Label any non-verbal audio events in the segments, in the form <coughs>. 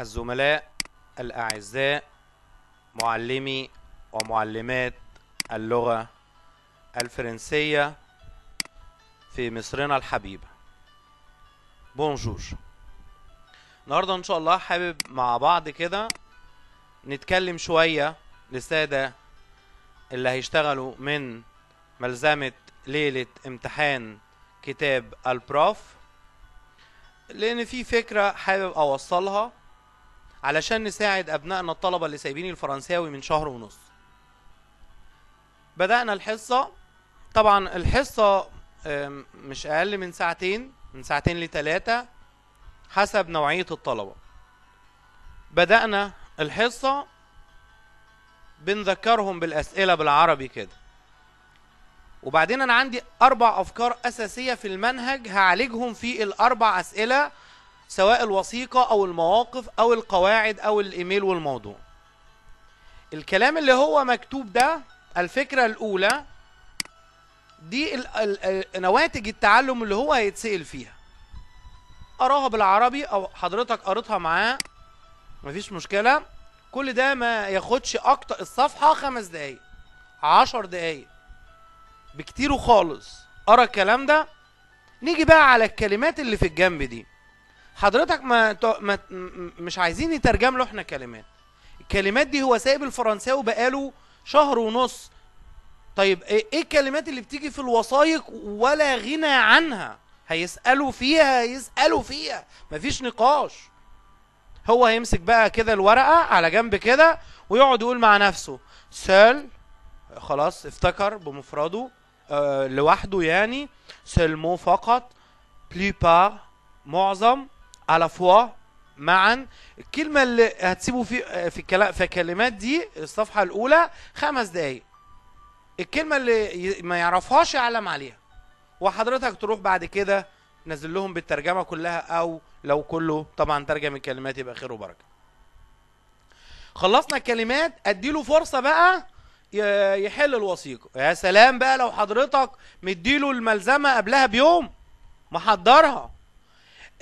الزملاء الأعزاء معلمي ومعلمات اللغة الفرنسية في مصرنا الحبيبة. بونجور النهاردة إن شاء الله حابب مع بعض كده نتكلم شوية للسادة اللي هيشتغلوا من ملزمة ليلة امتحان كتاب البروف لأن في فكرة حابب أوصلها علشان نساعد أبنائنا الطلبة اللي سايبين الفرنساوي من شهر ونص. بدأنا الحصة. طبعا الحصة آم، مش أقل من ساعتين من ساعتين لثلاثه حسب نوعية الطلبة. بدأنا الحصة بنذكرهم بالأسئلة بالعربي كده. وبعدين أنا عندي أربع أفكار أساسية في المنهج هعالجهم في الأربع أسئلة سواء الوثيقة أو المواقف أو القواعد أو الإيميل والموضوع. الكلام اللي هو مكتوب ده الفكرة الأولى دي نواتج التعلم اللي هو هيتسأل فيها. أراها بالعربي أو حضرتك قريتها معاه مفيش مشكلة. كل ده ما ياخدش أكتر الصفحة خمس دقايق عشر دقايق بكتير خالص. قرا الكلام ده؟ نيجي بقى على الكلمات اللي في الجنب دي. حضرتك ما. ما مش عايزين نترجم له إحنا كلمات. الكلمات دي هو سايب الفرنساوي بقاله شهر ونص. طيب إيه إيه الكلمات اللي بتيجي في الوثائق ولا غنى عنها؟ هيسألوا فيها يسألوا فيها. مفيش نقاش. هو هيمسك بقى كده الورقة على جنب كده ويقعد يقول مع نفسه seul خلاص افتكر بمفرده آه لوحده يعني seulement فقط la plupart معظم à la fois معا. الكلمة اللي هتسيبه في في الكلام في الكلمات دي الصفحة الأولى خمس دقايق. الكلمة اللي ما يعرفهاش يعلم عليها. وحضرتك تروح بعد كده نزل لهم بالترجمة كلها أو لو كله. طبعا ترجم الكلمات يبقى خير وبركة. خلصنا الكلمات. أديله فرصة بقى يحل الوثيقة. يا سلام بقى لو حضرتك مديله الملزمة قبلها بيوم. محضرها.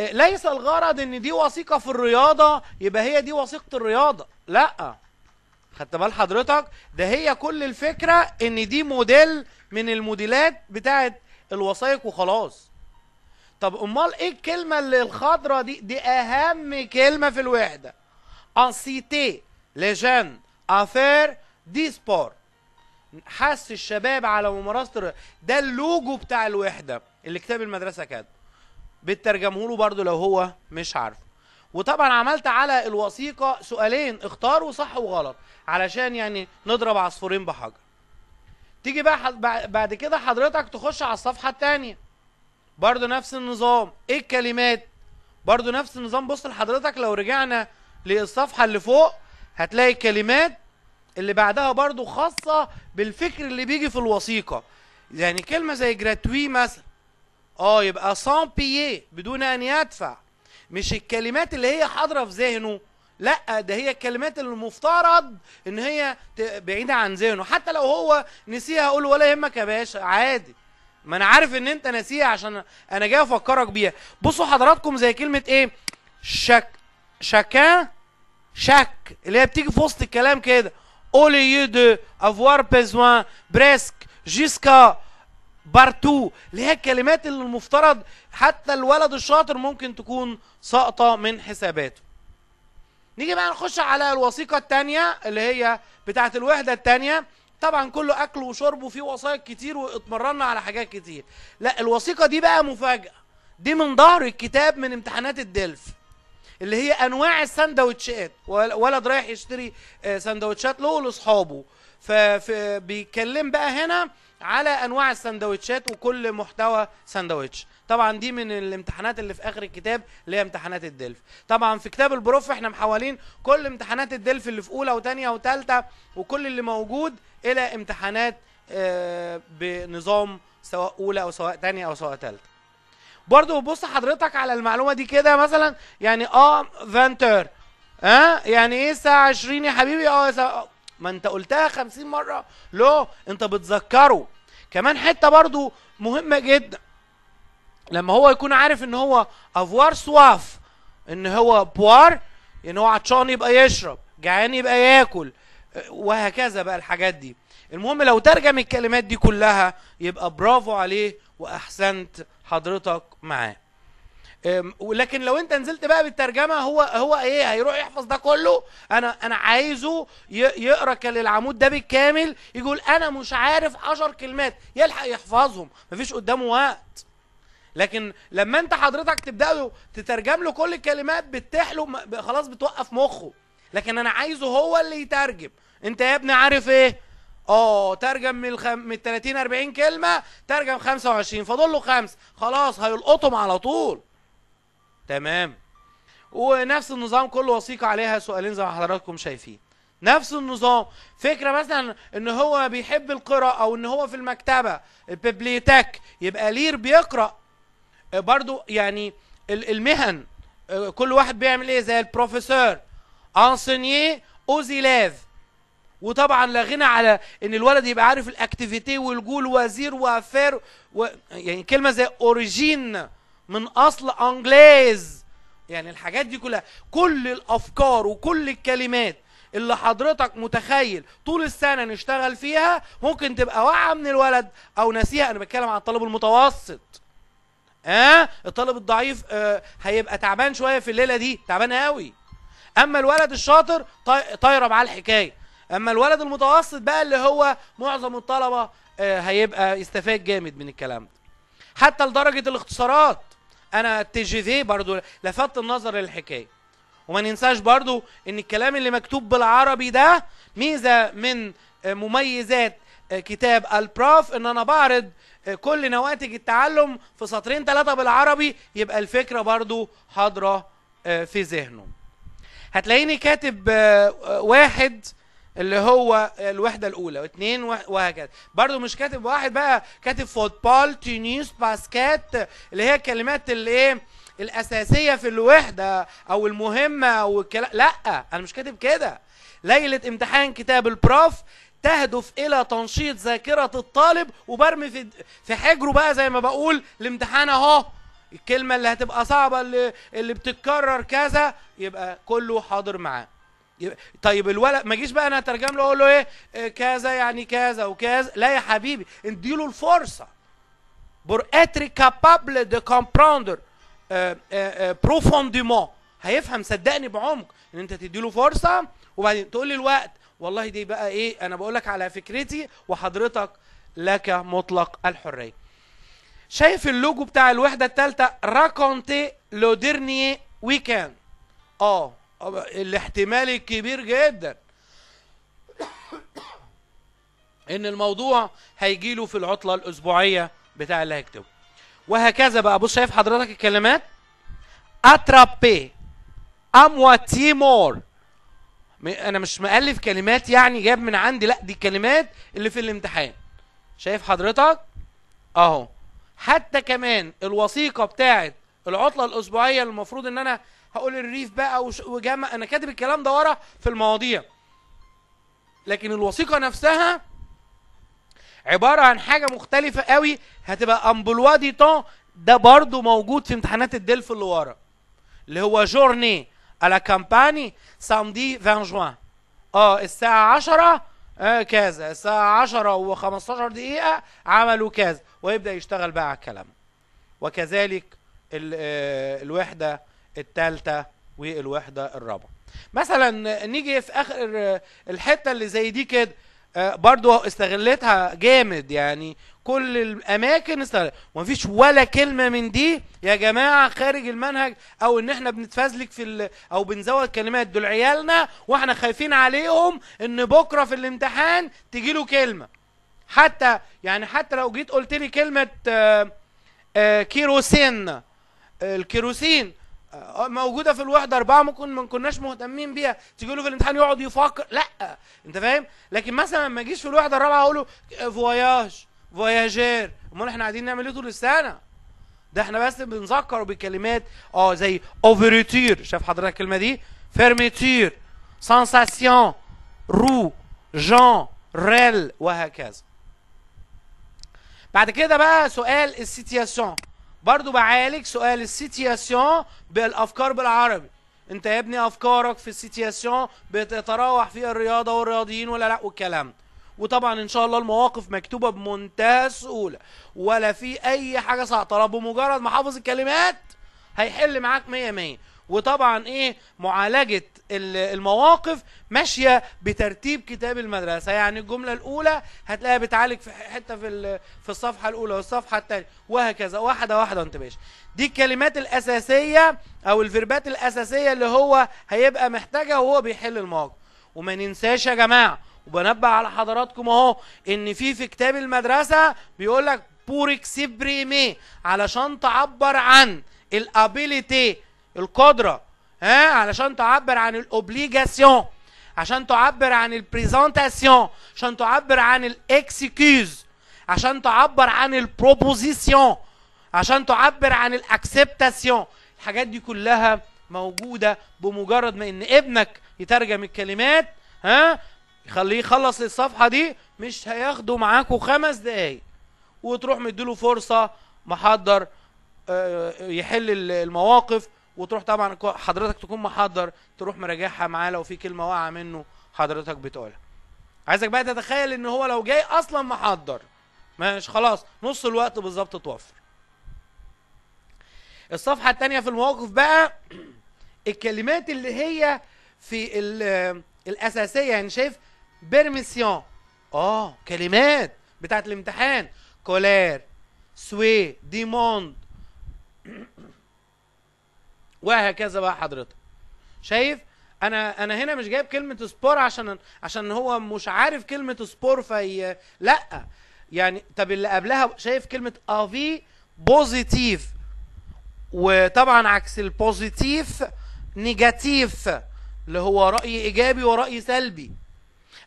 ليس الغرض إن دي وثيقة في الرياضة يبقى هي دي وثيقة الرياضة. لا. خدت بال حضرتك؟ ده هي كل الفكرة إن دي موديل من الموديلات بتاعت الوثائق وخلاص. طب أمال إيه الكلمة اللي الخضرة دي؟ دي أهم كلمة في الوحدة. inciter les jeunes à faire du sport حث الشباب على ممارسة. ده اللوجو بتاع الوحدة اللي كتاب المدرسة كاتبه. بترجمه له برضه لو هو مش عارفه. وطبعا عملت على الوثيقة سؤالين اختاروا صح وغلط علشان يعني نضرب عصفورين بحجر. تيجي بقى بعد كده حضرتك تخش على الصفحة الثانية برضه نفس النظام. إيه الكلمات؟ برضه نفس النظام. بص لحضرتك لو رجعنا للصفحة اللي فوق هتلاقي الكلمات اللي بعدها برضو خاصة بالفكر اللي بيجي في الوثيقة. يعني كلمة زي جراتوي مثلا آه يبقى سان بيي بدون أن يدفع. مش الكلمات اللي هي حاضرة في ذهنه لا ده هي الكلمات اللي المفترض إن هي بعيدة عن ذهنه. حتى لو هو نسيها أقول ولا يهمك يا باشا عادي. ما أنا عارف إن أنت ناسيها عشان أنا جاي أفكرك بيها. بصوا حضراتكم زي كلمة إيه؟ شك شكان شك اللي هي بتيجي في وسط الكلام كده. Au lieu de avoir presque jusqu'à partout اللي هي الكلمات اللي المفترض حتى الولد الشاطر ممكن تكون ساقطة من حساباته. نيجي بقى نخش على الوثيقة التانية اللي هي بتاعت الوحدة التانية. طبعا كله أكل وشرب وفيه وثائق كتير واتمرنا على حاجات كتير. لا الوثيقة دي بقى مفاجأة. دي من ظهر الكتاب من امتحانات الدلف اللي هي أنواع السندوتشات. ول- ولد رايح يشتري آه، سندوتشات له لاصحابه فبيتكلم بقى هنا على أنواع السندوتشات وكل محتوى سندوتش. طبعا دي من الامتحانات اللي في آخر الكتاب اللي هي امتحانات الدلف. طبعا في كتاب البروف إحنا محولين كل امتحانات الدلف اللي في أولى وثانيه وثالثه وكل اللي موجود إلى امتحانات آه، بنظام سواء أولى أو سواء ثانية أو سواء ثالثه برضه بص حضرتك على المعلومة دي كده مثلا يعني آه فانتر. ها يعني إيه الساعة 20 يا حبيبي؟ آه ما انت قلتها 50 مرة. لو انت بتذكره. كمان حتة برضه مهمة جدا. لما هو يكون عارف ان هو افوار سواف ان هو بوار يعني هو عطشان يبقى يشرب جعان يبقى ياكل وهكذا بقى الحاجات دي. المهم لو ترجم الكلمات دي كلها يبقى برافو عليه وأحسنت حضرتك معاه. ولكن لو انت نزلت بقى بالترجمة هو هو إيه هيروح يحفظ ده كله. أنا أنا عايزه يقرأ العمود ده بالكامل يقول أنا مش عارف 10 كلمات يلحق يحفظهم. مفيش قدامه وقت. لكن لما انت حضرتك تبدأ تترجم له كل الكلمات بتتيح له خلاص بتوقف مخه. لكن أنا عايزه هو اللي يترجم. انت يا ابني عارف إيه؟ آه ترجم من الخم... من 30 40 كلمة ترجم 25 فاضل له خمس. خلاص هيلقطهم على طول. تمام. ونفس النظام كل وثيقة عليها سؤالين زي ما حضراتكم شايفين. نفس النظام. فكرة مثلا إن هو بيحب القراءة أو إن هو في المكتبة البيبليتك يبقى لير بيقرأ. برضو يعني ال- المهن. كل واحد بيعمل إيه؟ زي البروفيسور انسينيي اوزيلاف وطبعا لا غنى على إن الولد يبقى عارف الأكتيفيتي والجول وزير وأفير و... يعني كلمة زي أوريجين. من أصل إنجليز. يعني الحاجات دي كلها كل الأفكار وكل الكلمات اللي حضرتك متخيل طول السنة نشتغل فيها ممكن تبقى واقعة من الولد أو ناسيها. أنا بتكلم عن الطالب المتوسط. آه؟ الطالب الضعيف آه هيبقى تعبان شوية في الليلة دي تعبان قوي. أما الولد الشاطر طاي- طايرة معاه الحكاية. أما الولد المتوسط بقى اللي هو معظم الطلبة آه هيبقى يستفاد جامد من الكلام ده. حتى لدرجة الاختصارات. أنا في برضو لفت النظر للحكاية. وما ننساش برضو إن الكلام اللي مكتوب بالعربي ده ميزة من مميزات كتاب البروف إن أنا بعرض كل نواتج التعلم في سطرين ثلاثة بالعربي يبقى الفكرة برضو حاضرة آه، في ذهنه. هتلاقيني كاتب آه، آه، واحد اللي هو الوحدة الأولى واثنين وه- وهكذا. برضو مش كاتب واحد بقى كاتب football tennis basket اللي هي الكلمات اللي إيه الأساسية في الوحدة أو المهمة أو الكلام لأ أنا مش كاتب كده. ليلة امتحان كتاب البروف تهدف إلى تنشيط ذاكرة الطالب وبرمي في في حجره بقى زي ما بقول الامتحان أهو. الكلمة اللي هتبقى صعبة اللي اللي بتتكرر كذا يبقى كله حاضر معاه. طيب الولد ما جيش بقى أنا أترجم له أقول له إيه؟ آه، كذا يعني كذا وكذا. لا يا حبيبي الفرصة. Pour être capable de comprendre euh, euh, euh, profondément. هيفهم صدقني بعمق إن أنت تديله فرصة. وبعدين تقول لي الوقت. والله دي بقى إيه؟ أنا بقول لك على فكرتي وحضرتك لك مطلق الحرية. شايف اللوجو بتاع الوحدة الثالثه raconter le dernier week-end آه. الاحتمال الكبير جدا. إن الموضوع هيجي له في العطلة الأسبوعية بتاع اللي هيكتبه. وهكذا بقى. بص شايف حضرتك الكلمات؟ أترابي. امواتي مور. أنا مش مؤلف كلمات يعني جاب من عندي. لأ دي الكلمات اللي في الامتحان. شايف حضرتك؟ أهو. حتى كمان الوثيقة بتاعت العطلة الأسبوعية المفروض إن أنا هقول الريف بقى وجمع أنا كاتب الكلام ده ورا في المواضيع. لكن الوثيقة نفسها عبارة عن حاجة مختلفة قوي هتبقى امبلوا دي طون ده برضو موجود في امتحانات الدلف اللي ورا. اللي هو جورني على كامباني سامدي 20 جوان آه الساعة 10 آه كذا. الساعة 10 و15 دقيقة عملوا كذا. ويبدأ يشتغل بقى على الكلام. وكذلك آه، الوحدة الثالثه والوحدة الرابعة. مثلا نيجي في آخر الحتة اللي زي دي كده آه، برضو استغلتها جامد يعني. كل الأماكن استغلت ومفيش ولا كلمة من دي يا جماعة خارج المنهج أو إن إحنا بنتفزلك في. أو بنزود كلمات. دول عيالنا وإحنا خايفين عليهم إن بكرة في الامتحان تجي له كلمة. حتى يعني حتى لو جيت قلت لي كلمة آه، آه، kérosène ال kérosène موجودة في الوحده أربعة ممكن ما كناش مهتمين بيها. تيجي له في الامتحان يقعد يفكر. لا انت فاهم؟ لكن مثلا ما اجيش في الوحده الرابعة أقول له voyage voyager أمال إحنا قاعدين نعمل إيه طول السنة؟ ده إحنا بس بنذكر بكلمات آه زي ouverture شايف حضرتك الكلمة دي؟ fermeture sensation رو جان ريل وهكذا. بعد كده بقى سؤال ال situation. برضو بعالج سؤال ال situation بالأفكار بالعربي. انت يا ابني أفكارك في ال situation بتتراوح فيها الرياضة والرياضيين ولا لا والكلام. وطبعا إن شاء الله المواقف مكتوبة بمنتهى السهوله ولا في أي حاجة صعبة. بمجرد ما حافظ الكلمات هيحل معاك 100 100 وطبعا إيه معالجة المواقف ماشية بترتيب كتاب المدرسة. يعني الجملة الأولى هتلاقيها بتعالج في حتة في في الصفحة الأولى والصفحة الثانية وهكذا. واحدة واحدة وانت ماشي. دي الكلمات الأساسية أو الفيربات الأساسية اللي هو هيبقى محتاجها وهو بيحل المواقف. وما ننساش يا جماعة وبنبه على حضراتكم أهو إن في في كتاب المدرسة بيقول لك pour exprimer علشان تعبر عن ال habileté القدرة ها؟ علشان تعبر عن ال obligation عشان تعبر عن ال présentation عشان تعبر عن ال excuse عشان تعبر عن ال proposition عشان تعبر عن ال acceptation الحاجات دي كلها موجودة بمجرد ما إن ابنك يترجم الكلمات ها؟ يخليه يخلص الصفحة دي مش هياخدوا معاكوا خمس دقايق. وتروح مديله فرصة محضر آه، يحل المواقف وتروح طبعا حضرتك تكون محضر تروح مراجعها معاه لو في كلمة واقعة منه حضرتك بتقولها. عايزك بقى تتخيل إن هو لو جاي أصلا محضر ماشي خلاص نص الوقت بالظبط توفر. الصفحة الثانية في المواقف بقى <clears throat> الكلمات اللي هي في الأساسية يعني شايف؟ permission آه كلمات بتاعت الامتحان. couleur soie demande وهكذا بقى حضرتك. شايف؟ أنا أنا هنا مش جايب كلمة sport عشان عشان هو مش عارف كلمة sport في لأ. يعني طب اللي قبلها شايف كلمة avis positif وطبعا عكس ال positif négatif اللي هو رأي إيجابي ورأي سلبي.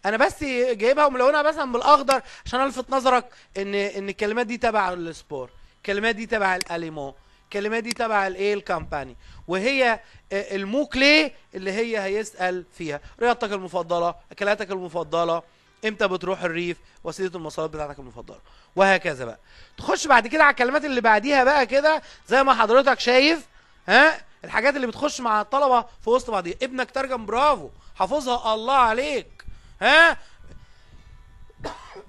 أنا بس جايبها وملونها مثلا بالأخضر عشان ألفت نظرك إن إن الكلمات دي تبع ال sport الكلمات دي تبع الاليمون الكلمات دي تبع الايه الكامباني وهي آه، الموكلي اللي هي هيسأل فيها. رياضتك المفضلة أكلاتك المفضلة إمتى بتروح الريف؟ وسيلة المواصلات بتاعتك المفضلة. وهكذا بقى. تخش بعد كده على الكلمات اللي بعديها بقى كده زي ما حضرتك شايف ها؟ الحاجات اللي بتخش مع الطلبة في وسط بعضيها. ابنك ترجم برافو. حافظها الله عليك. ها؟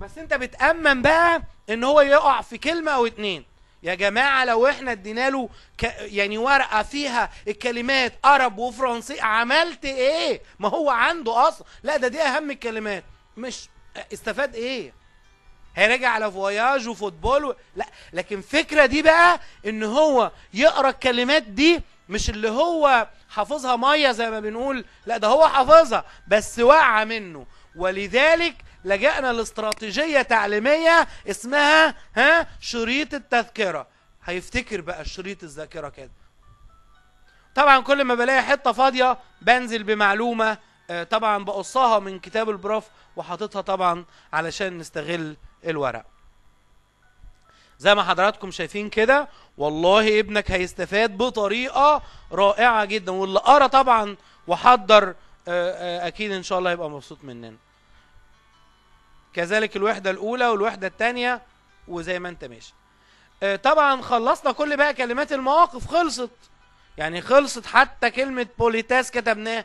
بس أنت بتأمن بقى إن هو يقع في كلمة أو اتنين. يا جماعة لو إحنا ادينا له ك... يعني ورقة فيها الكلمات عرب وفرنسي عملت إيه؟ ما هو عنده أصلا لا ده دي أهم الكلمات مش استفاد إيه؟ هيراجع على فواياج وفوتبول و... لا لكن فكرة دي بقى إن هو يقرأ الكلمات دي مش اللي هو حافظها مية زي ما بنقول لا ده هو حافظها بس واقعه منه ولذلك لجأنا لاستراتيجية تعليمية اسمها ها شريط التذكرة. هيفتكر بقى شريط الذاكرة كده. طبعا كل ما بلاقي حتة فاضية بنزل بمعلومة آه، طبعا بقصها من كتاب البروف وحاططها طبعا علشان نستغل الورق. زي ما حضراتكم شايفين كده والله ابنك هيستفاد بطريقة رائعة جدا واللي قرا طبعا وحضر آه، آه، أكيد إن شاء الله هيبقى مبسوط مننا. كذلك الوحدة الأولى والوحدة الثانية وزي ما أنت ماشي. آه، طبعا خلصنا كل بقى كلمات المواقف خلصت. يعني خلصت حتى كلمة politesse كتبناه.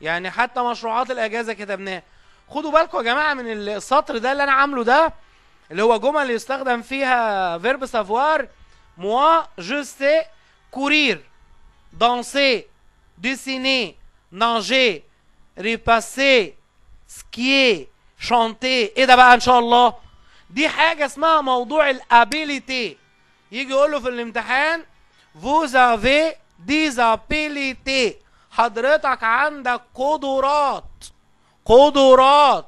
يعني حتى مشروعات الأجازة كتبناه. خدوا بالكم يا جماعة من السطر ده اللي أنا عامله ده اللي هو جمل يستخدم فيها verbe savoir moi je sais courir danser dessiner nager repasser skier chanter. إيه ده بقى ان شاء الله؟ دي حاجة اسمها موضوع ال habileté. يجي يقول له في الامتحان vous avez des habiletés حضرتك عندك قدرات قدرات.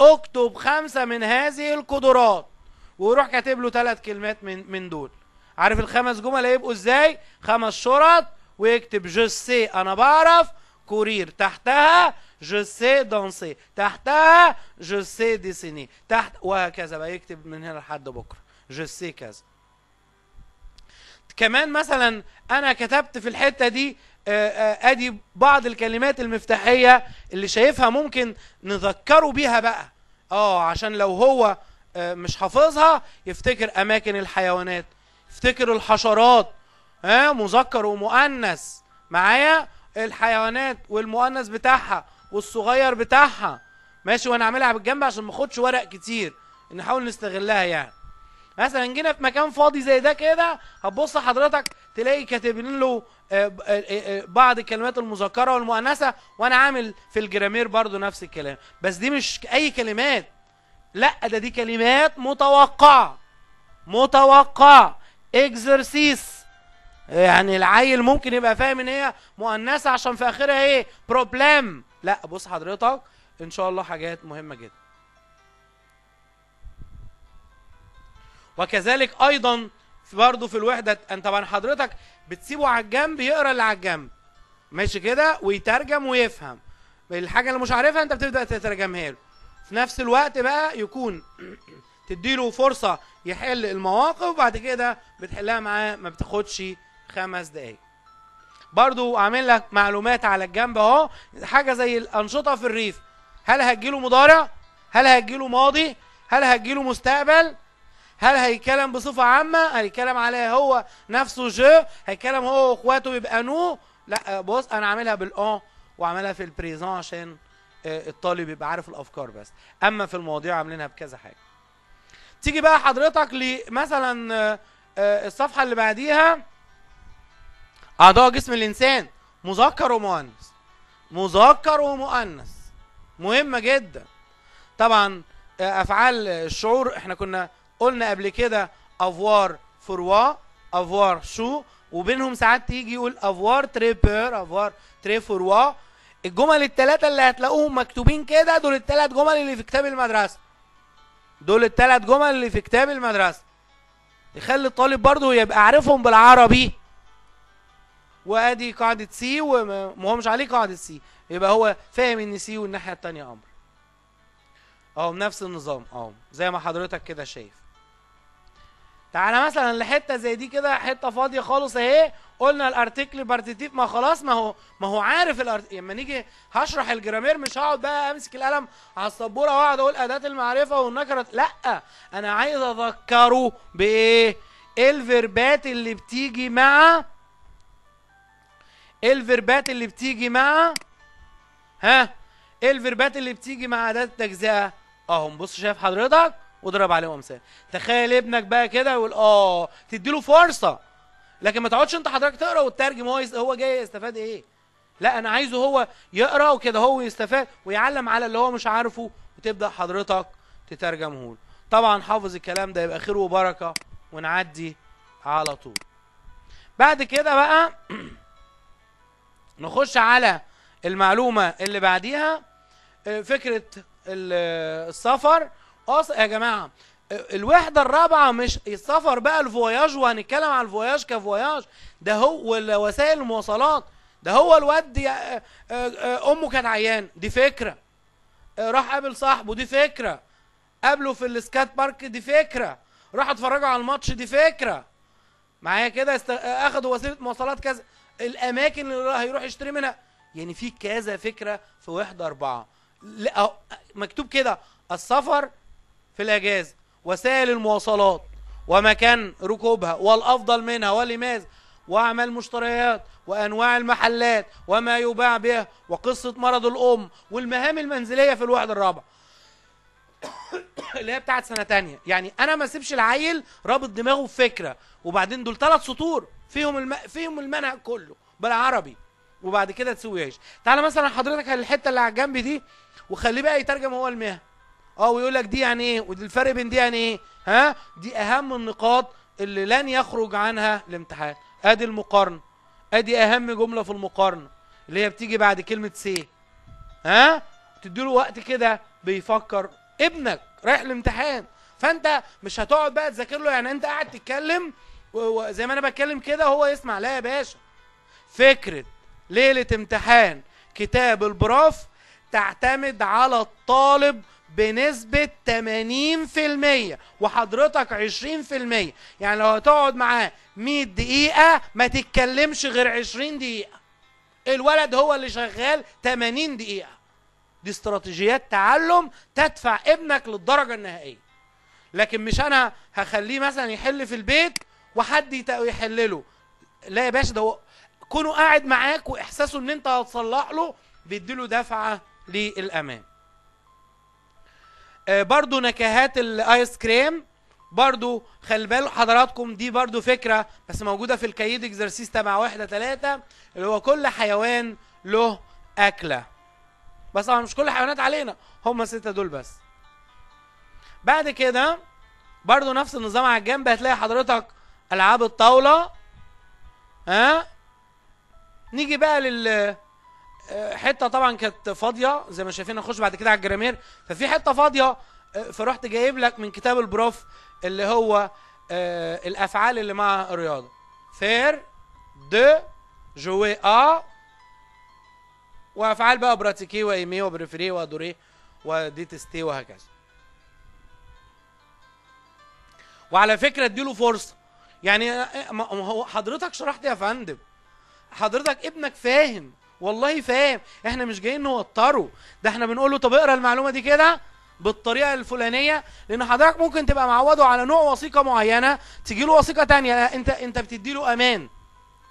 اكتب خمسة من هذه القدرات. ويروح كاتب له ثلاث كلمات من من دول. عارف الخمس جمل هيبقوا إزاي؟ خمس شرط ويكتب je sais أنا بعرف. courir تحتها. Je sais danser. تحتها je sais dessiner. تحت وهكذا بقى يكتب من هنا لحد بكره je sais كذا كمان مثلا أنا كتبت في الحتة دي آه، آه، أدي بعض الكلمات المفتاحية اللي شايفها ممكن نذكره بيها بقى. آه عشان لو هو آه، مش حافظها يفتكر أماكن الحيوانات يفتكر الحشرات. ها مذكر ومؤنث. معايا؟ الحيوانات والمؤنث بتاعها. والصغير بتاعها. ماشي وأنا اعملها بالجنب عشان ما اخدش ورق كتير. نحاول نستغلها يعني. مثلا جينا في مكان فاضي زي ده كده هتبص حضرتك تلاقي كاتبين له آه، آه، آه، بعض الكلمات المذكرة والمؤنثة وأنا عامل في الجرامير برضو نفس الكلام. بس دي مش أي كلمات. لأ ده دي كلمات متوقعة. متوقع exercice يعني العيل ممكن يبقى فاهم إن هي مؤنثة عشان في آخرها إيه؟ problème لا بص حضرتك إن شاء الله حاجات مهمة جدا. وكذلك أيضا برضه في الوحدة أنت طبعا حضرتك بتسيبه على الجنب يقرأ اللي على الجنب. ماشي كده؟ ويترجم ويفهم. الحاجة اللي مش عارفها أنت بتبدأ تترجمها له. في نفس الوقت بقى يكون <clears throat> تديله فرصة يحل المواقف وبعد كده بتحلها معاه ما بتاخدش خمس دقايق. برضو عامل لك معلومات على الجنب اهو. حاجة زي الأنشطة في الريف. هل هتجيله مضارع؟ هل هتجيله ماضي؟ هل هتجيله مستقبل؟ هل هيتكلم بصفة عامة؟ هيتكلم عليه هو نفسه je هيتكلم هو واخواته يبقى nous؟ لا بص أنا عاملها بال on وعاملها في ال présent عشان آه، الطالب يبقى عارف الأفكار بس. أما في المواضيع عاملينها بكذا حاجة. تيجي بقى حضرتك لمثلا آه، آه، الصفحة اللي بعديها أعضاء جسم الإنسان. مذكر ومؤنث. مذكر ومؤنث. مهمه جدا. طبعا آه، أفعال الشعور إحنا كنا قلنا قبل كده avoir froid avoir chaud وبينهم ساعات تيجي يقول avoir très peur avoir très froid الجمل الثلاثه اللي هتلاقوهم مكتوبين كده دول الثلاث جمل اللي في كتاب المدرسة. دول الثلاث جمل اللي في كتاب المدرسة. يخلي الطالب برضه يبقى عارفهم بالعربي. وادي قاعدة si وما ما هو مش عليه قاعدة si يبقى هو فاهم إن si والناحية الثانية أمر. أهو بنفس النظام. أهو زي ما حضرتك كده شايف. تعالى مثلا لحتة زي دي كده حتة فاضية خالص أهي. قلنا ال article partitif ما خلاص ما هو ما هو عارف ال article لما نيجي هشرح ال grammaire مش هقعد بقى أمسك القلم على السبورة وأقعد أقول أداة المعرفة والنكرة. لأ أنا عايز أذكره بإيه؟ الفيربات اللي بتيجي مع الفيربات اللي بتيجي مع ها؟ إيه الفيربات اللي بتيجي مع اداه التجزئة؟ اهو بص شايف حضرتك واضرب عليهم أمثال. تخيل ابنك بقى كده يقول آه تديله فرصة. لكن ما تقعدش أنت حضرتك تقرأ وتترجم هو. هو جاي يستفاد إيه؟ لا أنا عايزه هو يقرأ وكده هو يستفاد ويعلم على اللي هو مش عارفه وتبدأ حضرتك تترجمه طبعا حافظ الكلام ده يبقى خير وبركة ونعدي على طول. بعد كده بقى <clears throat> نخش على المعلومة اللي بعديها آه، فكرة ال- السفر. يا جماعة آه، الوحدة الرابعة مش السفر بقى الفواياج وهنتكلم عن الفواياج كفواياج ده هو وسائل المواصلات. ده هو الواد آه، آه، أمه كانت عيان. دي فكرة. آه، راح قابل صاحبه دي فكرة. قابله في السكات بارك دي فكرة. راح اتفرجوا على الماتش دي فكرة. معايا كده؟ است... أخدوا وسيلة مواصلات كذا. الأماكن اللي هيروح يشتري منها. يعني في كذا فكرة في وحده أربعة. لا مكتوب كده. السفر في الاجازه وسائل المواصلات ومكان ركوبها والأفضل منها ولماذا وأعمال مشتريات وأنواع المحلات وما يباع بها وقصة مرض الأم والمهام المنزلية في الوحدة الرابعة. <coughs> اللي هي بتاعت سنة تانية. يعني أنا ما أسيبش العيل رابط دماغه بفكره وبعدين دول ثلاث سطور فيهم الم... فيهم المنهج كله بالعربي. وبعد كده تسوي عيش. تعالى مثلا حضرتك الحتة اللي على الجنب دي وخليه بقى يترجم هو المهن آه ويقول لك دي يعني إيه؟ ودي الفرق بين دي يعني إيه؟ ها؟ دي أهم النقاط اللي لن يخرج عنها الامتحان. آدي المقارنه آدي أهم جملة في المقارنة. اللي هي بتيجي بعد كلمة سي. ها؟ تديله وقت كده بيفكر ابنك رايح الامتحان فانت مش هتقعد بقى تذاكر له يعني انت قاعد تتكلم وزي ما أنا بتكلم كده هو يسمع لا يا باشا. فكرة ليلة امتحان كتاب البراف تعتمد على الطالب بنسبة 80% وحضرتك 20% يعني لو هتقعد معاه 100 دقيقة ما تتكلمش غير 20 دقيقة. الولد هو اللي شغال 80 دقيقة. دي استراتيجيات تعلم تدفع ابنك للدرجة النهائية. لكن مش أنا هخليه مثلا يحل في البيت وحد يحلله. لا يا باشا ده هو كونه قاعد معاك وإحساسه إن أنت هتصلح له بيديله دفعة للأمام. آه، برضو نكهات الآيس كريم. برضو خلي بالوا حضراتكم دي برضو فكرة بس موجودة في الكايد إكزرسيس تبع واحدة ثلاثة اللي هو كل حيوان له أكلة. بس طبعا مش كل الحيوانات علينا. هم ستة دول بس. بعد كده برضو نفس النظام على الجنب هتلاقي حضرتك ألعاب الطاولة. ها؟ نيجي بقى لل آه، حتة طبعا كانت فاضية زي ما شايفين نخش بعد كده على الجرامير. ففي حتة فاضية آه، فرحت جايب لك من كتاب البروف اللي هو آه، الأفعال اللي مع الرياضة. faire de jouer à وأفعال بقى براتيكي وإيمي وبريفري وأدوري وديتستي وهكذا. وعلى فكرة اديله فرصة. يعني هو حضرتك شرحت يا فندم. حضرتك ابنك فاهم. والله فاهم. إحنا مش جايين نوتره. ده إحنا بنقول له طب اقرأ المعلومة دي كده بالطريقة الفلانية لأن حضرتك ممكن تبقى معوده على نوع وثيقة معينة تجي له وثيقة لا، أنت أنت بتدي له أمان.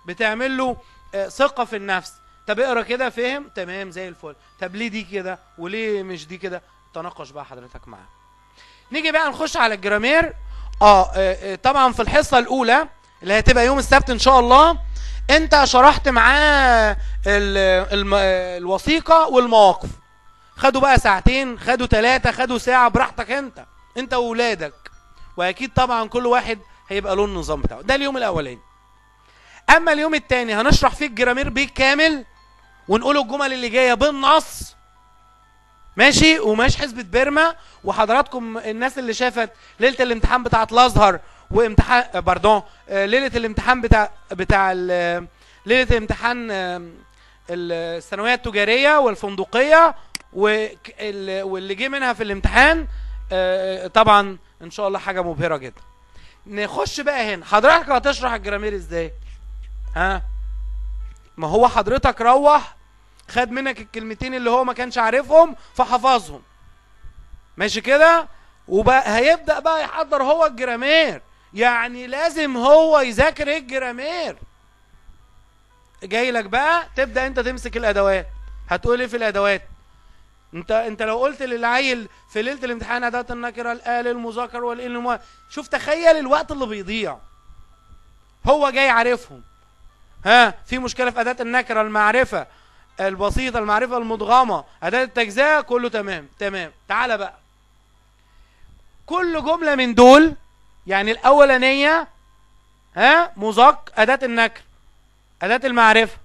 بتعمل له آه، ثقة في النفس. طب اقرا كده فهم؟ تمام زي الفل. طب ليه دي كده؟ وليه مش دي كده؟ تناقش بقى حضرتك معاه. نيجي بقى نخش على الجرامير. آه آه، آه، طبعا في الحصة الأولى اللي هتبقى يوم السبت إن شاء الله أنت شرحت معاه الوثيقة والمواقف. خدوا بقى ساعتين خدوا ثلاثة خدوا ساعة براحتك أنت أنت وولادك. وأكيد طبعا كل واحد هيبقى له النظام بتاعه. ده اليوم الأولاني. أما اليوم الثاني هنشرح فيه الجرامير بالكامل ونقول الجمل اللي جاية بالنص. ماشي؟ وماشي حسبة بيرما. وحضراتكم الناس اللي شافت ليلة الامتحان بتاعت الأزهر وامتحان آه، باردون آه، ليلة الامتحان بتاع بتاع ليلة الامتحان الثانوية التجارية والفندقية واللي جه منها في الامتحان آه، طبعا إن شاء الله حاجة مبهرة جدا. نخش بقى هنا. حضرتك هتشرح الجرامير إزاي؟ ها؟ ما هو حضرتك روح خد منك الكلمتين اللي هو ما كانش عارفهم فحفظهم. ماشي كده؟ وبقى هيبدأ بقى يحضر هو الجرامير. يعني لازم هو يذاكر الجرامير. جاي لك بقى تبدأ أنت تمسك الأدوات. هتقول إيه في الأدوات؟ أنت أنت لو قلت للعيل في ليلة الامتحان أداة النكرة الال المذكر والان شوف تخيل الوقت اللي بيضيع. هو جاي عارفهم. ها في مشكلة في أداة النكرة المعرفة. البسيطه المعرفة المدغمه أداة التجزئة كله تمام تمام. تعالى بقى. كل جملة من دول يعني الأولانية ها مذك أداة النكر أداة المعرفة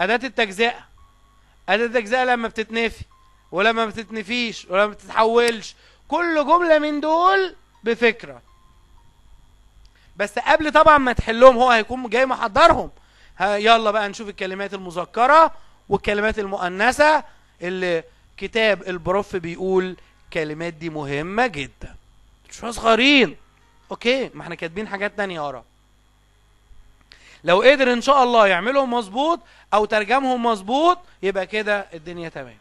أداة التجزئة. أداة التجزئة لما بتتنفي ولما ما بتتنفيش ولما ما بتتحولش. كل جملة من دول بفكرة. بس قبل طبعا ما تحلهم هو هيكون جاي محضرهم. يلا بقى نشوف الكلمات المذكرة. والكلمات المؤنثة اللي كتاب البروف بيقول الكلمات دي مهمة جدا. مش صغيرين okay ما إحنا كاتبين حاجات تانية ورا لو قدر إن شاء الله يعملهم مظبوط أو ترجمهم مظبوط يبقى كده الدنيا تمام.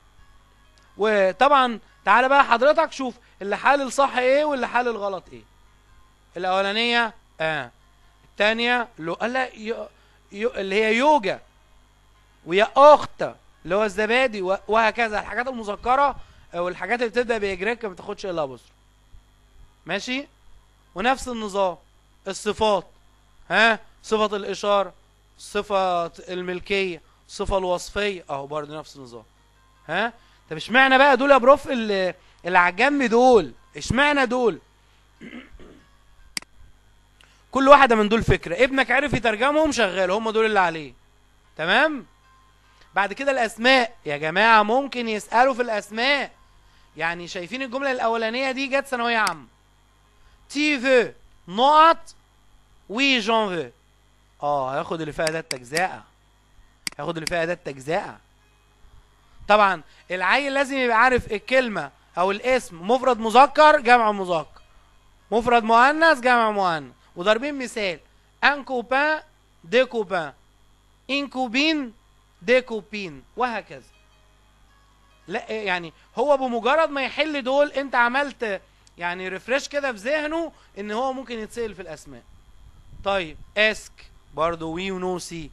وطبعا تعالى بقى حضرتك شوف اللي حال الصح إيه واللي حال الغلط إيه. الأولانية آه. الثانية le la yo يو اللي هي يوجا. ويا أخت اللي هو الزبادي وهكذا. الحاجات المذكرة أو الحاجات اللي بتبدأ باجراك ما بتاخدش إلا بصر ماشي؟ ونفس النظام. الصفات. ها؟ صفة الإشارة صفة الملكية الصفه الوصفية. أهو برضه نفس النظام. ها؟ طب اشمعنى بقى دول يا بروف اللي, على دول؟ اشمعنى دول؟ كل واحدة من دول فكرة. ابنك عرف يترجمهم شغال هم دول اللي عليه. تمام؟ بعد كده الأسماء. يا جماعة ممكن يسألوا في الأسماء. يعني شايفين الجملة الأولانية دي جت ثانوية عامة. tu veux نقط oui j'en veux آه هياخد اللي فيها اداه تجزئه هياخد اللي فيها اداه تجزئه طبعا العيل لازم يبقى عارف الكلمة أو الاسم. مفرد مذكر جمع مذكر. مفرد مؤنث جمع مؤنث. وضاربين مثال. un copain des copains une copine des copines وهكذا. لا يعني هو بمجرد ما يحل دول انت عملت يعني refresh كده في ذهنه ان هو ممكن يتسأل في الأسماء. طيب est-ce que برضو oui و non si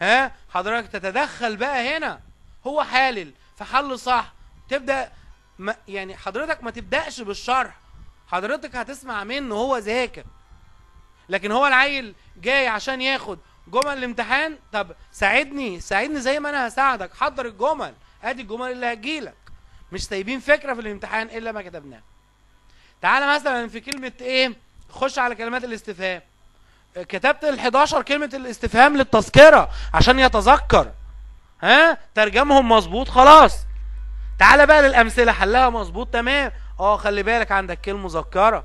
ها؟ حضرتك تتدخل بقى هنا. هو حالل فحل صح. تبدأ ما يعني حضرتك ما تبدأش بالشرح. حضرتك هتسمع منه هو ذاكر. لكن هو العيل جاي عشان ياخد جمل الامتحان؟ طب ساعدني ساعدني زي ما أنا هساعدك. حضر الجمل. ادي الجمل اللي هتجيلك. مش سايبين فكرة في الامتحان إلا ما كتبناها تعالى مثلا في كلمة إيه؟ خش على كلمات الاستفهام. كتبت ال 11 كلمة الاستفهام للتذكرة عشان يتذكر. ها؟ ترجمهم مظبوط خلاص. تعالى بقى للأمثلة. حلها مظبوط تمام. آه خلي بالك عندك كلمة مذكرة.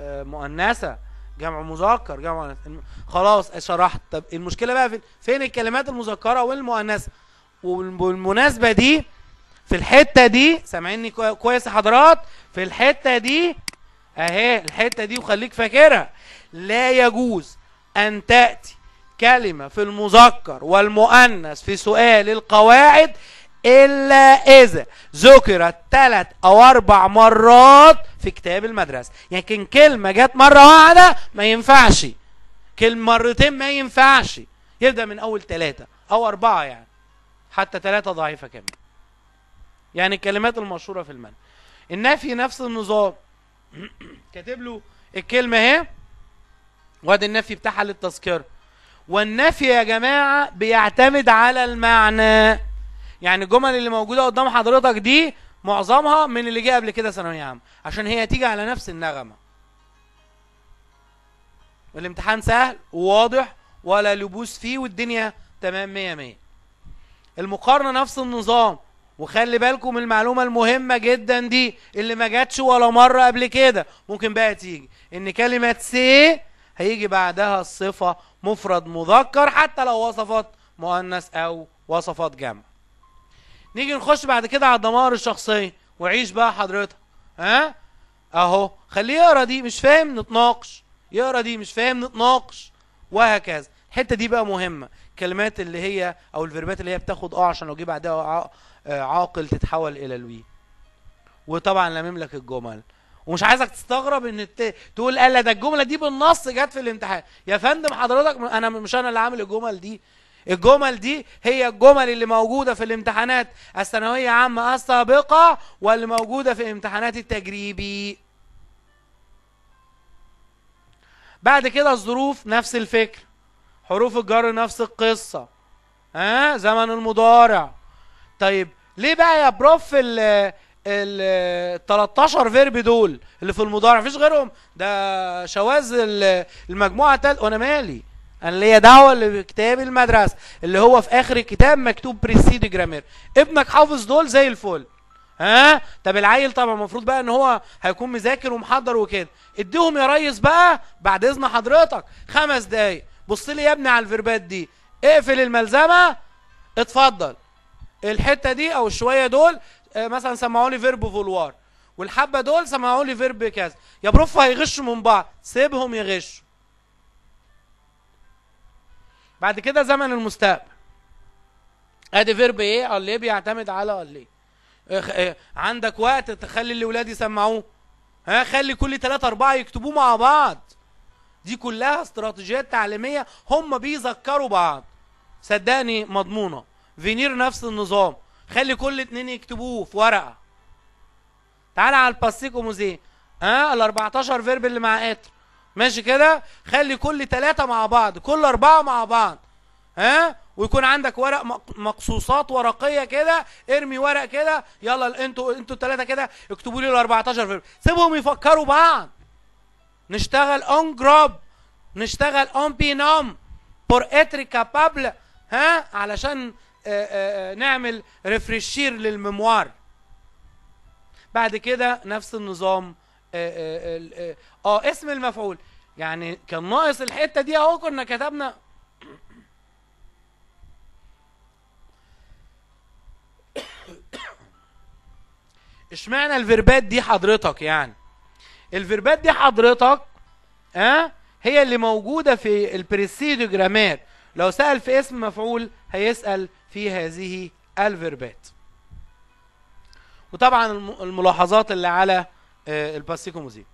آه، مؤنثة. جمع مذكر جمع خلاص شرحت. طب المشكلة بقى فين فين الكلمات المذكرة والمؤنثة؟ والمناسبة دي في الحتة دي سامعيني كوي- كويس يا حضرات؟ في الحتة دي أهي الحتة دي وخليك فاكرها. لا يجوز أن تأتي كلمة في المذكر والمؤنث في سؤال القواعد إلا إذا ذكرت ثلاث أو أربع مرات في كتاب المدرسة. لكن كلمة جت مرة واحدة ما ينفعش. كلمه مرتين ما ينفعش. يبدأ من أول ثلاثة أو أربعة يعني. حتى ثلاثة ضعيفة كمان. يعني الكلمات المشهورة في المنهج. النفي نفس النظام. <clears throat> كاتب له الكلمة اهي وادي النفي بتاعها للتذكرة. والنفي يا جماعة بيعتمد على المعنى. يعني الجمل اللي موجودة قدام حضرتك دي معظمها من اللي جه قبل كده ثانوية عامة عشان هي تيجي على نفس النغمة. الامتحان سهل وواضح ولا لبوس فيه والدنيا تمام مية مية. المقارنة نفس النظام وخلي بالكم من المعلومة المهمة جدا دي اللي ما جاتش ولا مرة قبل كده ممكن بقى تيجي. إن كلمة c'est هيجي بعدها الصفة مفرد مذكر حتى لو وصفت مؤنث أو وصفت جمع. نيجي نخش بعد كده على الضمائر الشخصية وعيش بقى حضرتك. ها؟ أهو. خليه يقرأ دي مش فاهم نتناقش. يقرأ دي مش فاهم نتناقش. وهكذا. الحتة دي بقى مهمة. الكلمات اللي هي أو الفيربات اللي هي بتاخد أه عشان لو جه بعدها ع- آه، عاقل تتحول إلى الوي وطبعا لامم لك الجمل. ومش عايزك تستغرب إن ت... تقول قال ده الجملة دي بالنص جت في الامتحان. يا فندم حضرتك أنا مش أنا اللي عامل الجمل دي. الجمل دي هي الجمل اللي موجودة في الامتحانات الثانوية عامة السابقة واللي موجوده في امتحانات التجريبي. بعد كده الظروف نفس الفكر. حروف الجر نفس القصة. ها؟ زمن المضارع. طيب ليه بقى يا prof ال ال 13 verbe دول اللي في المضارع مفيش غيرهم؟ ده شواذ ال- المجموعة التالتة وأنا مالي؟ أنا ليا دعوة اللي في كتاب المدرسة اللي هو في آخر الكتاب مكتوب précis de grammaire ابنك حافظ دول زي الفل. ها؟ طب العيل طبعا المفروض بقى إن هو هيكون مذاكر ومحضر وكده. اديهم يا ريس بقى بعد إذن حضرتك خمس دقايق. بص لي يا ابني على الفيربات دي. اقفل الملزمة. اتفضل. الحتة دي أو الشويه دول آه، مثلا سمعوا لي verbe vouloir والحبة دول سمعوا لي verbe كذا. يا prof هيغشوا من بعض. سيبهم يغشوا. بعد كده زمن المستقبل. ادي verbe إيه؟ اللي بيعتمد على اللي إخ- إيه، عندك وقت تخلي الاولاد يسمعوه. ها خلي كل ثلاثة أربعة يكتبوه مع بعض. دي كلها استراتيجيات تعليمية هم بيذكروا بعض. صدقني مضمونة. venir نفس النظام. خلي كل اتنين يكتبوه في ورقة. تعالى على ال passé composé ها ال 14 verbe اللي مع être. ماشي كده؟ خلي كل ثلاثة مع بعض كل أربعة مع بعض. ها؟ ويكون عندك ورق مق- مقصوصات ورقية كده ارمي ورق كده يلا أنتوا أنتوا الثلاثه كده اكتبوا لي ال 14 verbe سيبهم يفكروا بعض. نشتغل en groupe نشتغل en binôme pour être capable ها؟ علشان آه، آه، آه، نعمل rafraîchir لل mémoire. بعد كده نفس النظام آه, آه, آه اسم المفعول. يعني كان ناقص الحتة دي أهو كنا كتبنا. <coughs> اشمعنى الفيربات دي حضرتك يعني؟ ال verbe ات دي حضرتك ها أه؟ هي اللي موجودة في ال précis de grammaire لو سأل في اسم مفعول هيسأل في هذه ال verbe ات. وطبعا الم- الملاحظات اللي على آه، ال passé composé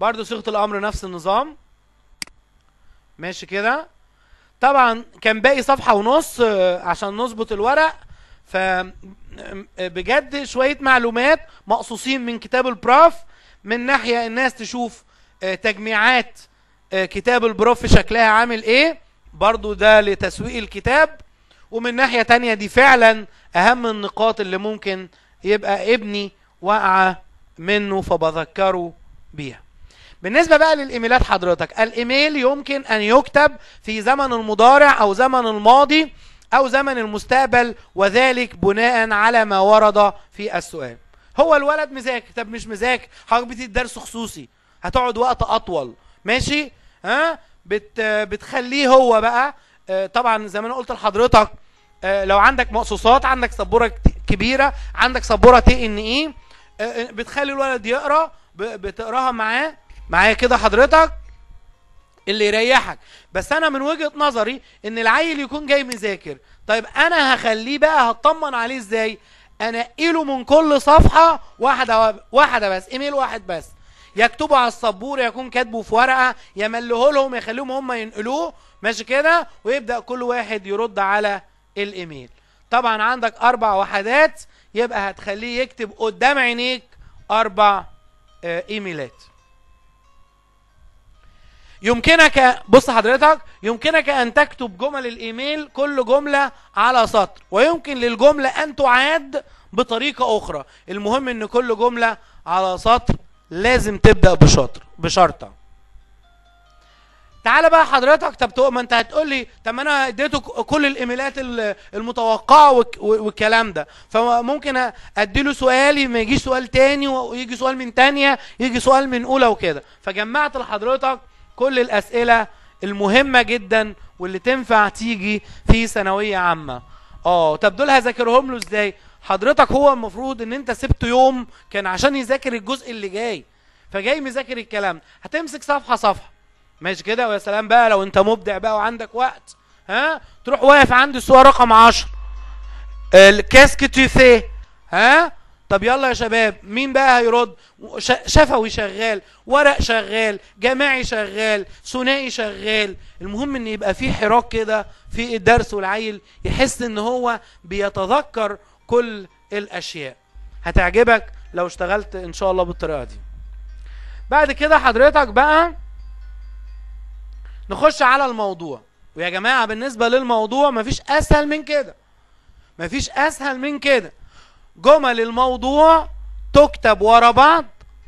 برضو صيغة الأمر نفس النظام. ماشي كده؟ طبعا كان باقي صفحة ونص آه، عشان نظبط الورق. ف بجد شوية معلومات مقصوصين من كتاب البراف من ناحية الناس تشوف آه، تجميعات آه، كتاب البروف شكلها عامل إيه. برضو ده لتسويق الكتاب. ومن ناحية تانية دي فعلا أهم النقاط اللي ممكن يبقى ابني وقع منه فبذكره بيها. بالنسبة بقى للإيميلات حضرتك الإيميل يمكن أن يكتب في زمن المضارع أو زمن الماضي أو زمن المستقبل وذلك بناء على ما ورد في السؤال. هو الولد مذاكر طب مش مذاكر؟ حضرتك بتدي درس خصوصي. هتقعد وقت أطول. ماشي؟ ها؟ بت بتخليه هو بقى آه، طبعا زي ما أنا قلت لحضرتك آه، لو عندك مقصوصات عندك سبورة كبيرة عندك سبورة تي ان اي بتخلي الولد يقرأ بتقراها معاه معايا كده حضرتك اللي يريحك. بس أنا من وجهة نظري إن العيل يكون جاي مذاكر. طيب أنا هخليه بقى هطمن عليه إزاي؟ انقله من كل صفحة واحدة واحدة بس إيميل واحد بس. يكتبه على السبورة يكون كاتبه في ورقة يمليه لهم يخليهم هم ينقلوه. ماشي كده؟ ويبدأ كل واحد يرد على الإيميل. طبعا عندك أربع وحدات يبقى هتخليه يكتب قدام عينيك أربع آه، إيميلات. يمكنك بص حضرتك يمكنك أن تكتب جمل الإيميل كل جملة على سطر ويمكن للجملة أن تعاد بطريقة أخرى. المهم إن كل جملة على سطر لازم تبدأ بشطر بشرطة. تعالى بقى حضرتك طب ما انت هتقول لي طب أنا اديته كل الايميلات ال- المتوقعة والك- والكلام ده. فممكن أ- أديله سؤال ما يجيش سؤال تاني ويجي سؤال من تانية يجي سؤال من أولى وكده. فجمعت لحضرتك كل الأسئلة المهمة جدا واللي تنفع تيجي في ثانوية عامة. آه طب دول هذاكرهم له إزاي؟ حضرتك هو المفروض إن أنت سبت يوم كان عشان يذاكر الجزء اللي جاي فجاي مذاكر الكلام. هتمسك صفحة صفحة. ماشي كده؟ ويا سلام بقى لو انت مبدع بقى وعندك وقت ها؟ تروح واقف عند السؤال رقم 10 الكاسك سي ها؟ طب يلا يا شباب مين بقى هيرد؟ شفوي شغال ورق شغال جماعي شغال ثنائي شغال. المهم إن يبقى في حراك كده في الدرس والعيل يحس إن هو بيتذكر كل الأشياء. هتعجبك لو اشتغلت إن شاء الله بالطريقة دي. بعد كده حضرتك بقى نخش على الموضوع. ويا جماعة بالنسبة للموضوع مفيش أسهل من كده. مفيش أسهل من كده. جمل الموضوع تكتب ورا بعض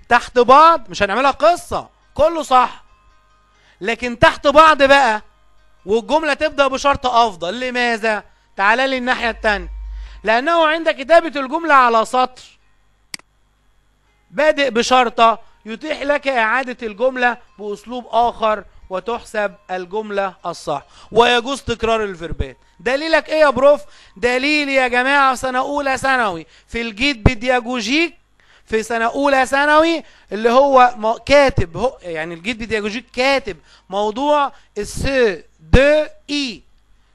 تحت بعض مش هنعملها قصة. كله صح. لكن تحت بعض بقى والجملة تبدأ بشرط أفضل. لماذا؟ تعال لي الناحية التانية. لأنه عند كتابة الجملة على سطر بادئ بشرطة يتيح لك إعادة الجملة بأسلوب آخر. وتحسب الجملة الصح. ويجوز تكرار ال verbe ات دليلك إيه يا بروف؟ دليل يا جماعة سنة أولى ثانوي. في ال guide pédagogique في سنة أولى ثانوي اللي هو كاتب هو يعني ال guide pédagogique كاتب موضوع ال CDI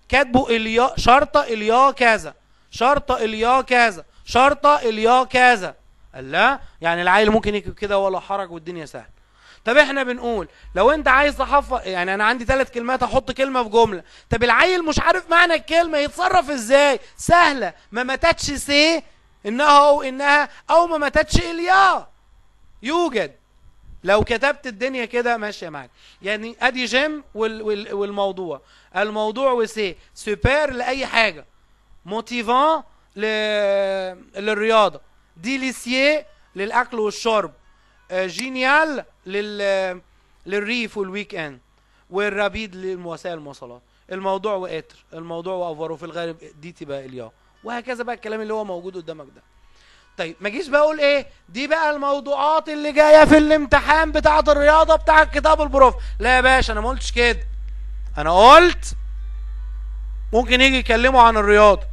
كاتبه il y a شرطة il y a كذا. شرطة il y a كذا. شرطة il y a كذا. لا؟ يعني العيل ممكن يكتب كده ولا حرج والدنيا سهلة. طب إحنا بنقول لو انت عايز تحفظ يعني أنا عندي ثلاث كلمات أحط كلمة في جملة. طب العيل مش عارف معنى الكلمة يتصرف إزاي؟ سهلة. ما ماتتش c'est إنها أو إنها أو ما ماتتش il y a يوجد. لو كتبت الدنيا كده ماشية معاك. يعني أدي j'aime وال وال والموضوع. الموضوع و c'est super لأي حاجة. motivant ل... للرياضة. délicieux للأكل والشرب. آه، génial لل للريف وال week-end وال rapide للوسائل المواصلات الموضوع واتر الموضوع وافر وفي الغالب دي تبقى il y a وهكذا بقى الكلام اللي هو موجود قدامك ده. طيب ما جيش بقى أقول إيه؟ دي بقى الموضوعات اللي جاية في الامتحان بتاعة الرياضة بتاع كتاب البروف. لا يا باشا أنا ما قلتش كده. أنا قلت ممكن يجي يكلموا عن الرياضة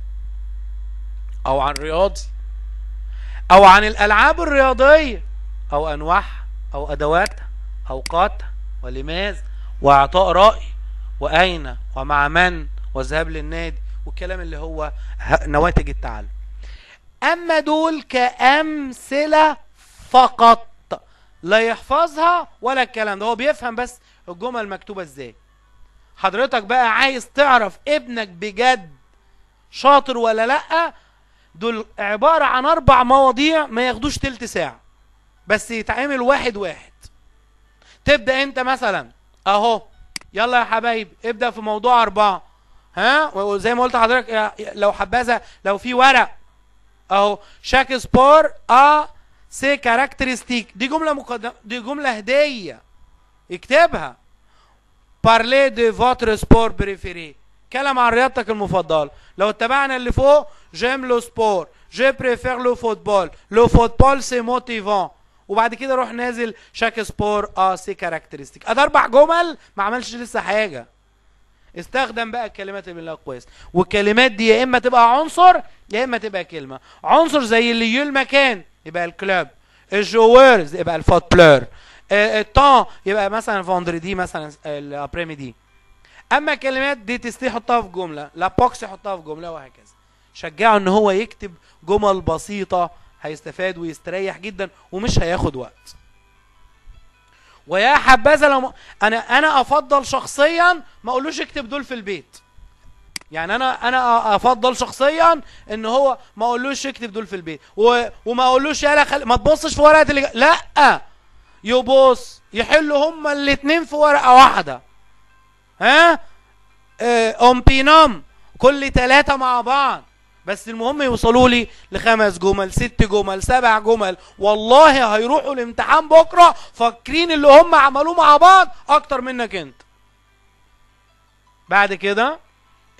أو عن رياضي أو عن الألعاب الرياضية أو أنواعها. أو ادواتها اوقاتها ولماذا وإعطاء رأي وأين ومع من والذهاب للنادي والكلام اللي هو نواتج التعلم. أما دول كأمثلة فقط لا يحفظها ولا الكلام ده. هو بيفهم بس الجمل مكتوبة إزاي. حضرتك بقى عايز تعرف ابنك بجد شاطر ولا لأ؟ دول عبارة عن أربع مواضيع ما ياخدوش تلت ساعة. بس يتعمل واحد واحد. تبدأ أنت مثلا أهو يلا يا حبايب ابدأ في موضوع أربعة. ها؟ وزي ما قلت لحضرتك لو حبذا لو في ورق أهو chaque sport a ses caractéristiques. دي جملة مقدمة دي جملة هدية. اكتبها. parlez de votre sport préféré كلام عن رياضتك المفضلة. لو اتبعنا اللي فوق j'aime le sport je préfère le football le football c'est motivant وبعد كده روح نازل chaque sport a ses caractéristiques. ادي أربع جمل ما عملش لسه حاجة. استخدم بقى الكلمات اللي كويس. والكلمات دي يا إما تبقى عنصر يا إما تبقى كلمة. عنصر زي ال lieu المكان يبقى ال club ال joueurs يبقى ال footballeur الطان يبقى مثلا vendredi مثلا ال après-midi أما كلمات دي تستي حطها في جملة la boxe يحطها في جملة وهكذا. شجعه إن هو يكتب جمل بسيطة هيستفاد ويستريح جدا ومش هياخد وقت. ويا حبذا لو. أنا أنا أفضل شخصيا ما أقولوش اكتب دول في البيت. يعني أنا أنا أفضل شخصيا إن هو ما أقولوش اكتب دول في البيت. و... وما أقولوش يلا خل... ما تبصش في ورقة اللي... لا! يبص يحلوا هما الاتنين في ورقة واحدة. ها؟ آه امبينام كل ثلاثة مع بعض. بس المهم يوصلوا لي لخمس جمل ست جمل سبع جمل. والله هيروحوا الامتحان بكرة فاكرين اللي هم عملوه مع بعض أكتر منك أنت. بعد كده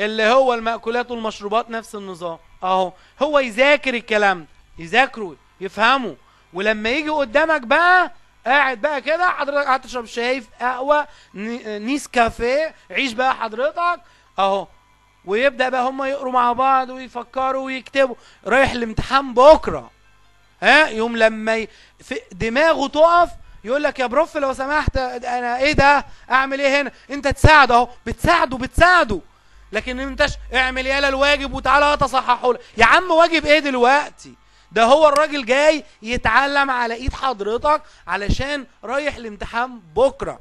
اللي هو المأكولات والمشروبات نفس النظام. أهو هو يذاكر الكلام يذاكره يفهمه ولما يجي قدامك بقى قاعد بقى كده حضرتك قاعد شاي في قهوة ني- نيس كافيه عيش بقى حضرتك. أهو ويبدأ بقى هم يقروا مع بعض ويفكروا ويكتبوا. رايح الامتحان بكرة. ها؟ يوم لما ي... في دماغه تقف يقول لك يا بروف لو سمحت أنا إيه ده؟ أعمل إيه هنا؟ أنت تساعده أهو. بتساعده بتساعده. لكن انتش اعمل يالا الواجب وتعالى اتصححه يا عم واجب إيه دلوقتي؟ ده هو الراجل جاي يتعلم على إيد حضرتك علشان رايح الامتحان بكرة.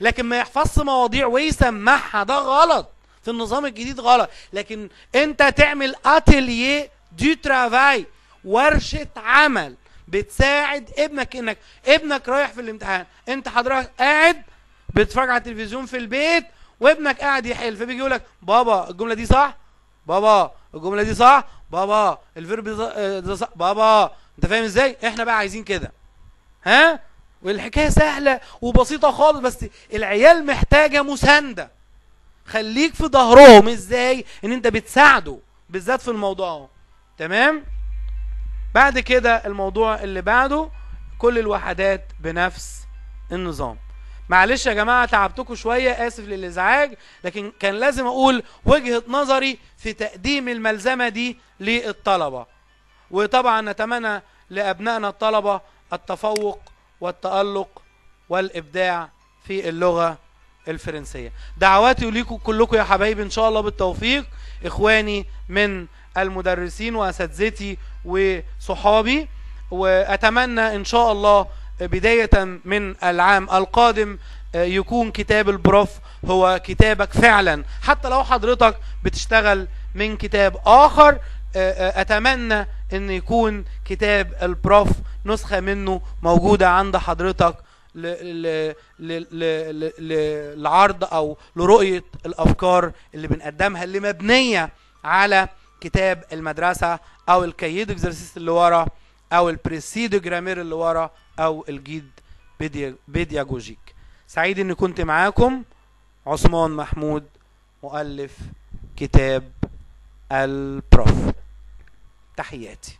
لكن ما يحفظش مواضيع ويسمعها ده غلط. في النظام الجديد غلط. لكن انت تعمل atelier de travail ورشة عمل بتساعد ابنك انك ابنك رايح في الامتحان انت حضرتك قاعد بتتفرج على التلفزيون في البيت وابنك قاعد يحل فبيجي يقول لك بابا الجملة دي صح؟ بابا الجملة دي صح؟ بابا الفيرب آه، ده صح؟ بابا انت فاهم إزاي؟ إحنا بقى عايزين كده. ها؟ والحكاية سهلة وبسيطة خالص بس العيال محتاجة مساندة. خليك في ظهرهم. إزاي؟ إن أنت بتساعده بالذات في الموضوع تمام؟ بعد كده الموضوع اللي بعده كل الوحدات بنفس النظام. معلش يا جماعة تعبتكم شوية آسف للإزعاج لكن كان لازم أقول وجهة نظري في تقديم الملزمة دي للطلبة. وطبعا نتمنى لأبنائنا الطلبة التفوق والتألق والإبداع في اللغة الفرنسية. دعواتي ليكم كلكم يا حبايبي إن شاء الله بالتوفيق. إخواني من المدرسين وأساتذتي وصحابي وأتمنى إن شاء الله بداية من العام القادم آه، يكون كتاب البروف هو كتابك فعلا. حتى لو حضرتك بتشتغل من كتاب آخر آه، آه، أتمنى أن يكون كتاب البروف نسخة منه موجودة عند حضرتك ل- ل- ل- ل- ل- ل- لعرض أو لرؤية الأفكار اللي بنقدمها اللي مبنية على كتاب المدرسة أو ال cahier d'exercices اللي ورا أو ال précis de grammaire اللي ورا أو الجيد بيديا- بيدياجوجيك سعيد إني كنت معاكم. عثمان محمود مؤلف كتاب البروف. تحياتي.